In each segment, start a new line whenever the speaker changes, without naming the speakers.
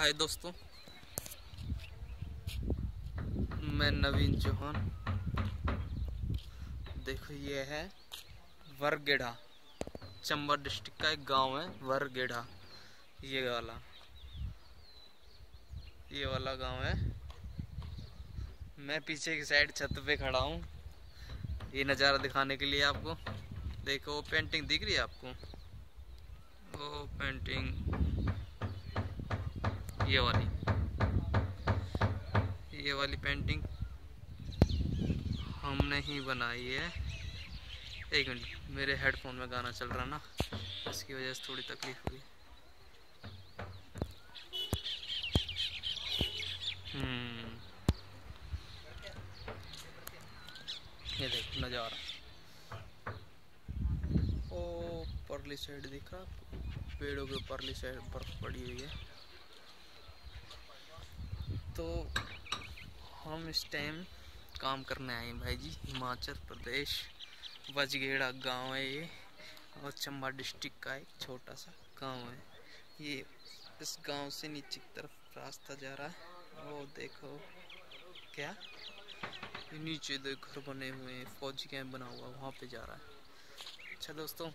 हाय दोस्तों। मैं नवीन चौहान। देखो ये है वरगेढ़ा चंबा डिस्ट्रिक्ट का एक गाँव है वरगेढ़ा ये वाला। ये वाला गाँव है। मैं पीछे की साइड छत पे खड़ा हूँ। ये नज़ारा दिखाने के लिए आपको। देखो पेंटिंग दिख रही है आपको? वो पेंटिंग ये वाली। ये वाली पेंटिंग हमने ही बनाई है। एक मिनट, मेरे हेडफोन में गाना चल रहा ना, इसकी वजह से थोड़ी तकलीफ़ हुई। हम्म। ये देखो नज़ारा ओ परली साइड दिख रहा पेड़ों के परली साइड बर्फ़ पड़ी हुई है। तो हम इस टाइम काम करने आए भाई जी। हिमाचल प्रदेश वजगेड़ा गाँव है ये और चंबा डिस्ट्रिक्ट का एक छोटा सा गाँव है। ये इस गाँव से नीचे की तरफ़ रास्ता जा रहा है। वो देखो क्या? नीचे दो घर बने हुए हैं, फौजी कैंप बना हुआ, वहाँ पे जा रहा है। अच्छा दोस्तों,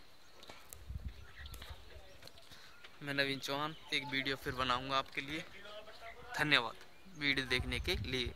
मैं नवीन चौहान, एक वीडियो फिर बनाऊँगा आपके लिए। धन्यवाद। वीडियो देखने के लिए।